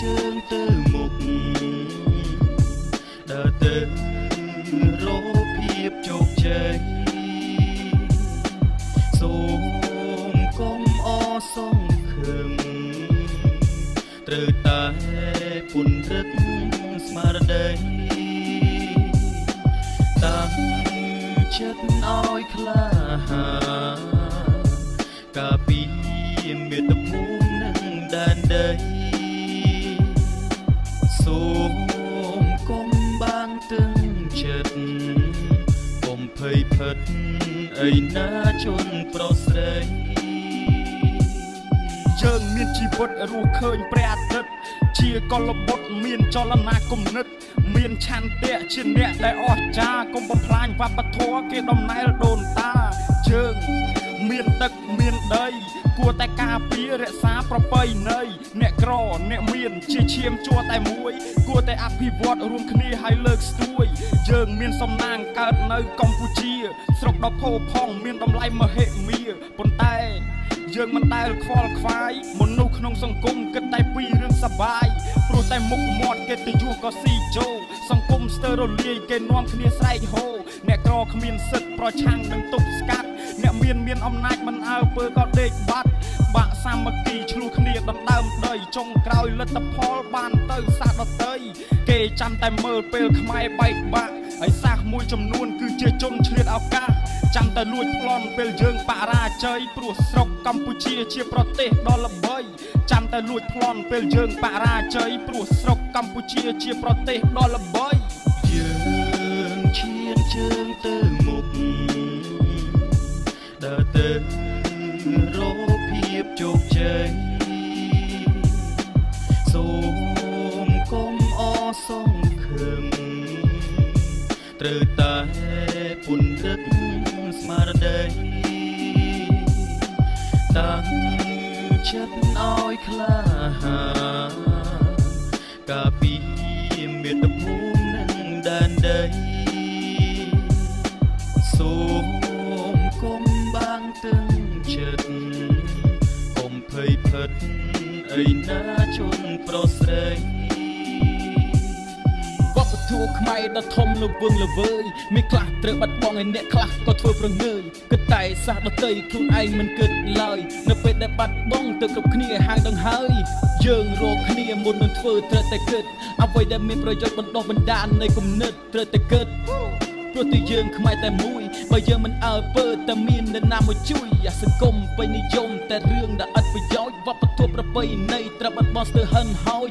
ជើងទៅមុខដើរទៅរកភាពជោគជ័យសូមកុំអសង្ឃឹមត្រូវតែពុនរឹកស្មារតីតាំងចិត្តឲ្យក្លា យផិតអីណាជនប្រុសស្រីយើងមានជីវិតរស់ឃើញព្រះអាទិត្យជាកលបុត្រមានចលនាគំនិត មានឆន្ទៈជាអ្នកដែលអស្ចារ្យកុំបំផ្លាញវប្បធម៌គេដំណែលដូនតាយើង មានទឹកមានដីគួរតែការពាររក្សាប្រពៃណីអ្នកក្រអ្នកមានជាឈាមជួរតែមួយ គួរតែអភិវឌ្ឍរួមគ្នាឲ្យលើកស្ទួយ យើងមានសំណាងកើតនៅកម្ពុជា ស្រុកដ៏ផូរផង់មានតម្លៃមហិមាប៉ុន្តែយើងមិនដែលខ្វល់ខ្វាយមនុស្សក្នុងសង្គមគិតតែពីរឿងសបាយព្រោះតែមុខមាត់គេទៅយួរក៏ស៊ីចូលសង្គមស្ទើររលាយគេនាំគ្នាស្រែកហូអ្នកក្រគ្មានសិទ្ធិប្រឆាំងនឹងទប់ស្កាត់ អ្នកមានមានអំណាចមិនអើពើក៏ដេកបាត់បាក់សាមគ្គីឆ្លោះគ្នាដណ្ដើមដីចុងក្រោយលទ្ធផលបានទៅសាដតីគេចាំតែមើលពេលខ្មែរបែកបាក់ហើយសាសមួយចំនួន គឺជាជនឆ្លៀតឱកាសចាំតែលួចប្លន់ពេលយើងបរាជ័យព្រោះស្រុកកម្ពុជាជាប្រទេសដ៏ល្បីចាំតែលួចប្លន់ពេលយើងបរាជ័យព្រោះស្រុកកម្ពុជាជាប្រទេសដ៏ល្បីយើងឈានជើងទៅ ជោគជ័យសូមកុំអសង្ឃឹមត្រូវតែពុនរឹកស្មារតីតាំងចិត្តឲ្យក្លាហាន អីណាជនប្រុសស្រីធัวខ្មែរដ៏ធំលើវឹងល្វើយមានខ្លះត្រូវបាត់បង់ឯអ្នកខ្លះក៏ធ្វើប្រងើយគិតតែសាសដតីខ្លួនឯងមិនគិតឡើយនៅពេលដែលបាត់បង់ទៅគ្រប់គ្នាហាងដឹងហើយយើងរកគ្នាមុននឹងធ្វើត្រូវតែគិតអ្វីដែលមានប្រយោជន៍បណ្ដោះបណ្ដាលនៃគំនិតត្រូវតែគិត ព្រោះតែយើងខ្មែរតែមួយបើយើងមិនអើពើតែមាននរណាមកជួយអាសង្គមពេញនិយមតែរឿងដែលឥតប្រយោជន៍វប្បធម៌ប្រពៃណីត្រូវបាត់បង់ស្ទើរហិនហោច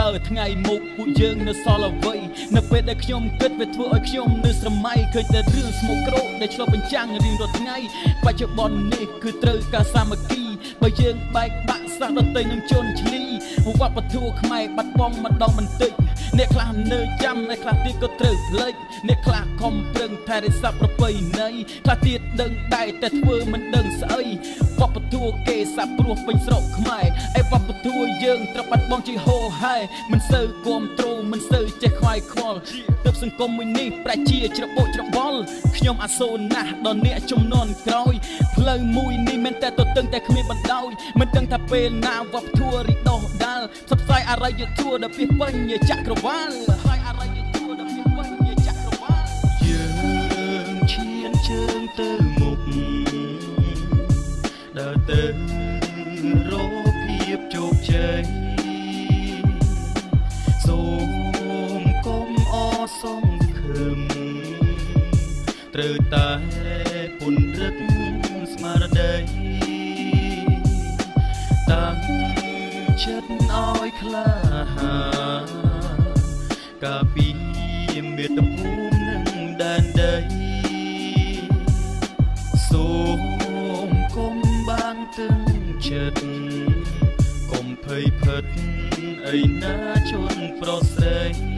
តើថ្ងៃមុខពួកយើងនៅសល់អ្វីនៅពេលដែលខ្ញុំគិតវាធ្វើឲ្យខ្ញុំនៅស្រមៃឃើញតែរឿងស្មុគគ្រោកដែលឆ្លុះបញ្ចាំងរៀងរាល់ថ្ងៃបច្ចុប្បន្ននេះគឺត្រូវការសាមគ្គី បើយើងបែកបាក់សាសដតីនឹងជន់ឈ្លីវប្បធម៌ខ្មែរបាត់បង់ម្ដងបន្តិចអ្នកខ្លះនៅចាំអ្នកខ្លះទៀតក៏ត្រូវភ្លេចអ្នកខ្លះខំប្រឹងថែរក្សាប្រពៃណីខ្លះទៀតដឹងដែរតែធ្វើមិនដឹងស្អីវ ប្បធម៌គេសាប់ព្រោះពេញស្រុកខ្មែរឯវប្បធម៌យើងត្រូវបាត់បង់ជាហោហែមិនសូវគ្រប់គ្រងមិនសូវចេះខ្វាយខ្វល់ទើបសង្គមមួយនេះប្រជាច្របូកច្របល់ខ្ញុំអាសូរណាស់ដល់អ្នកចំនួនក្រោយផ្លូវមួយនេះមិនតែទទឹងតែគ្មានបណ្ដោយមិនដឹងថាពេលណាវប្បធម៌រីដោះដាល់ផ្សព្វផ្សាយអរិយធម៌ដល់ពីពេញចក្រវាលផ្សាយអរិយធម៌ដល់ពី ត្រូវតែពុនរឹកស្មារតីតាំងចិត្តឲ្យក្លាហានការពីមាតុភូមិនឹងដែនដីសូមកុំបាងទឹងចិត្តកុំភ័យផិតអីណាជនប្រុសស្រីខ្មែរមាន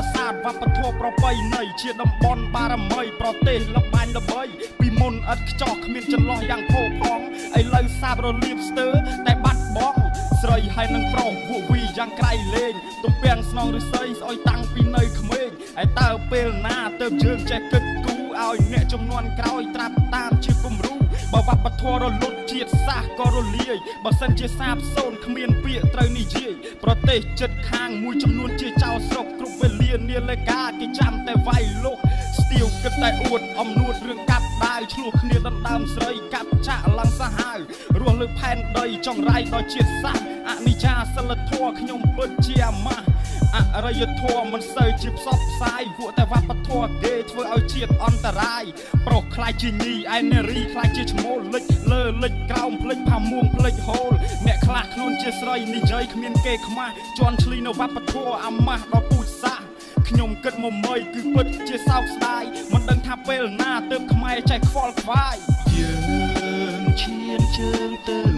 ប្រាសាទវប្បធម៌ប្រពៃណីជាតំបន់បារមីប្រទេសលបាញ់ល្បីពីមុនឥតខ្ចោះគ្មានចន្លោះយ៉ាងផូរផង់ឥឡូវសាបរលាបស្ទើរតែបាត់បង់ស្រីហើយនឹងប្រុសពួកវីយ៉ាងក្រៃលែងទំពាំងស្នងរិស័យស្អុយតាំងពីនៅក្មេងហើយតើពេលណាទៅយើងចេះគិតគូរ ឲ្យអ្នកចំនួនក្រោយត្រាប់តាមជាគំរូបើវប្បធម៌រលត់ជាតិសាសន៍ក៏រលាយបើសិនជាសាបសូន្យគ្មានពាក្យត្រូវនិយាយប្រទេសចិត្តខាងមួយចំនួនជាចៅស្រុកគ្រប់វេលានាលេកាគេចាំតែវាយលោកស្ទៀវគិតតែអួតអំនួតរឿងកាប់ដាវឆ្លោះគ្នាដណ្ដើមស្រីកាប់ចាក់ឡើងសាហាវរស់លើផែនដីចង្រៃដល់ជាតិសាសន៍អនិច្ចាសិលធម៌ខ្ញុំពិតជាអាម៉ាស់ អរិយធម៌មិនសូវជាផ្សព្វផ្សាយពួកតែវប្បធម៌គេធ្វើឲ្យជាតិអន្តរាយប្រុសខ្លាចជាញីឯនារីខ្លាចជាឈ្មោលលិចលើលិចក្រោមភ្លេចផាមួងភ្លេចហូលអ្នកខ្លះខ្លួនជាស្រីនិយាយគ្មានគេខ្មាស់ជន់ឈ្លីនៅវប្បធម៌អាម៉ាស់ដល់ពូជសាសន៍ខ្ញុំគិតមកមយគឺពិតជាសោកស្ដាយមិនដឹងថាពេលណាទើបខ្មែរចេះខ្វល់ខ្វាយយើងឈានជើងទៅ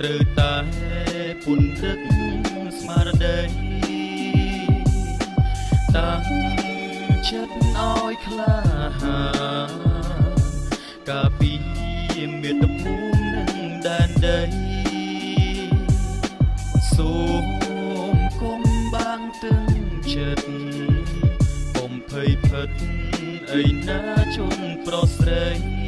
ត្រូវតែពុនទឹកស្មារតីតាំងចិត្តឲ្យក្លាហាកាពីមាតុភូមិនឹងដែនដីសូមកុំបាំងទឹងចិត្តកុំភ័យភិតអីណាជនប្រុសស្រី